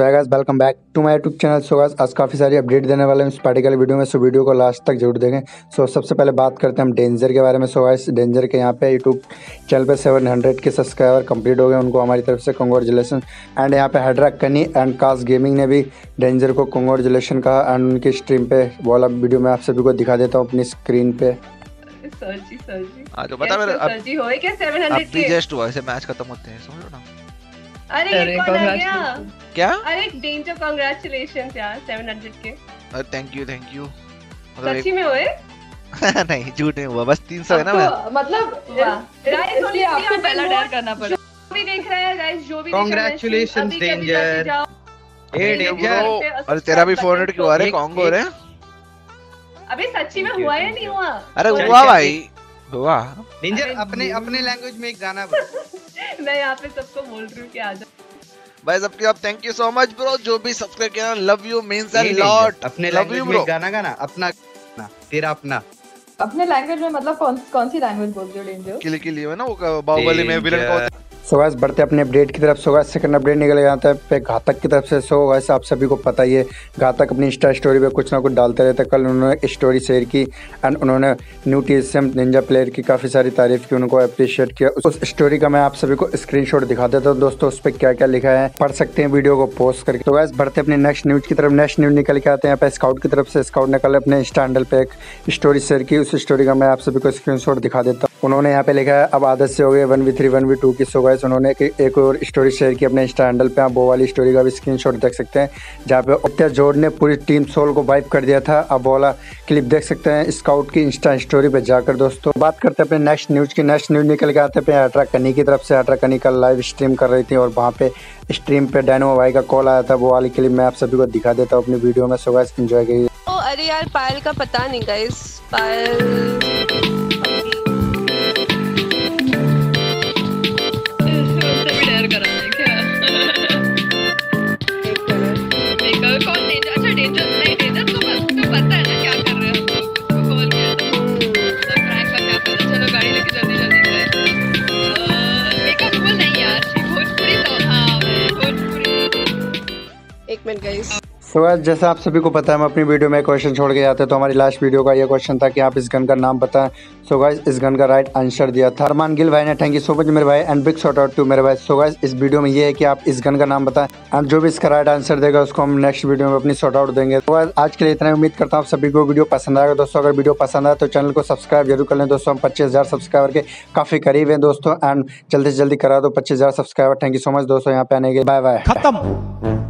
तो guys welcome back to my YouTube channel so guys आज काफ़ी सारी अपडेट देने वाले हैं। इस पार्टिकल वीडियो में सो वीडियो को लास्ट तक ज़रूर देखें। सो सबसे पहले बात करते हैं हम डेंजर के बारे में। सो गाइस डेंजर के यहाँ पे यूट्यूब चैनल पे 700 के सब्सक्राइबर कंप्लीट हो गए उनको हमारी तरफ़ से कंग्रेचुलेसन एंड यहाँ पे हाइड्रा कनी एंड कास गेमिंग ने भी डेंजर को कंग्रेचुलेसन कहा। एंड उनकी स्ट्रीम पे वाला वीडियो मैं आप सभी को दिखा देता हूँ अपनी स्क्रीन पे। सर्जी सर्जी हाँ तो बता मेरे अब सर्जी होए क्या 700 के? जस्ट हुआ ऐसे मैच खत्म होते हैं समझ लो ना? अरे ये कौन आ गया. क्या? अरे डेंजर कांग्रेचुलेशंस यार 700 के अरे थैंक यू थैंक यू मतलब सच्ची में हुए? नहीं झूठ नहीं हुआ बस 300 है ना मैं मतलब गाइस इसलिए आपको पहला डर करना पड़ा। जो भी देख रहे हैं गाइस जो भी हैं. जाके जाओ। ए डेंजर अरे तेरा भी 400 क्यों आ रहा है कॉन्गो रे? अभी सच्ची में हुआ या नहीं हुआ? अरे हुआ भाई। हुआ डेंजर अपने अपने लैंग्वेज में एक गाना मैं यहाँ पे सबको बोल रही हूँ कि आ जाओ। भाई सबके आप thank you so much bro जो भी सब्सक्राइब किया love you means a lot अपने लव यू. एक गाना गाना अपना तेरा अपना। अपने लैंग्वेज में मतलब कौन कौन सी लैंग्वेज बोल रहे हो डेंजर किल किल है ना वो बाहुबली में विलन का होता है। सो गाइस बढ़ते अपने अपडेट की तरफ़। सो गाइस सेकंड अपडेट निकल गया था पे घातक की तरफ़ से सो गाइस आप सभी को पता ही है। घातक अपनी इंस्टा स्टोरी पे कुछ ना कुछ डालते रहते कल उन्होंने स्टोरी शेयर की एंड उन्होंने new T S ninja player की काफ़ी सारी तारीफ़ की, उनको अप्रिशिएट किया। उस स्टोरी का मैं आप सभी को स्क्रीनशॉट दिखा देता हूँ। दोस्तों, उस पर क्या क्या लिखा है, पढ़ सकते हैं वीडियो को पोस्ट करके। तो गाइस बढ़ते अपने नेक्स्ट न्यूज़ की तरफ़। नेक्स्ट न्यूज़ निकल के आते हैं। यहाँ स्काउट की तरफ़ से स्काउट ने कल अपने इंस्टा हैंडल पर एक स्टोरी शेयर की। उस स्टोरी का मैं आप सभी को स्क्रीनशॉट दिखा देता हूँ। उन्होंने यहाँ पे लिखा है अब आदत से हो गए one V three one V two की सो गाइस उन्होंने एक, और स्टोरी शेयर की अपने इंस्टा हैंडल पे आप वो वाली स्टोरी का भी स्क्रीनशॉट देख सकते हैं जहाँ पे उत्तर जोड़ ने पूरी टीम सोल को वाइप कर दिया था। अब वाला क्लिप देख सकते हैं स्काउट की इंस्टा स्टोरी पे जाकर दोस्तों। बात करते हैं अपने नेक्स्ट न्यूज़ की। नेक्स्ट न्यूज़ निकल के आते हैं अट्रा कनी की तरफ़ से। अट्रा कनी का लाइव स्ट्रीम कर रही थी और वहाँ पे स्ट्रीम पे डैनो भाई का कॉल आया था वो वाली क्लिप मैं आप सभी को दिखा देता हूँ अपनी वीडियो में। सो गाइस एंजॉय करिए। अरे यार पायल का पता नहीं guys Payal minute guys so guys जैसा आप सभी को पता है हम अपनी वीडियो में क्वेश्चन छोड़ के जाते हैं। तो हमारी लास्ट वीडियो का ये क्वेश्चन था कि आप इस गन का नाम बताएँ। सो गाइस इस गन का राइट आंसर दिया था। अरमान गिल भाई ने थैंक यू सो मच मेरे भाई and big shout out to मेरे भाई। सो गाइस इस वीडियो में ये है कि आप इस गन का नाम बताएँ एंड जो भी इसका राइट आंसर देगा उसको हम नेक्स्ट वीडियो में अपनी शॉर्ट आउट देंगे। तो आज के लिए इतना उम्मीद करता हूँ आप सभी को वीडियो पसंद आएगा। दोस्तों अगर वीडियो पसंद आए तो चैनल को सब्सक्राइब ज़रूर कर लें। दोस्तों हम पच्चीस हज़ार सब्सक्राइबर के काफ़ी करीब हैं दोस्तों एंड जल्दी से जल्दी करा दो पच्चीस हज़ार subscriber thank you so much दोस्तों यहाँ पे आने के बाय बाय खत्म।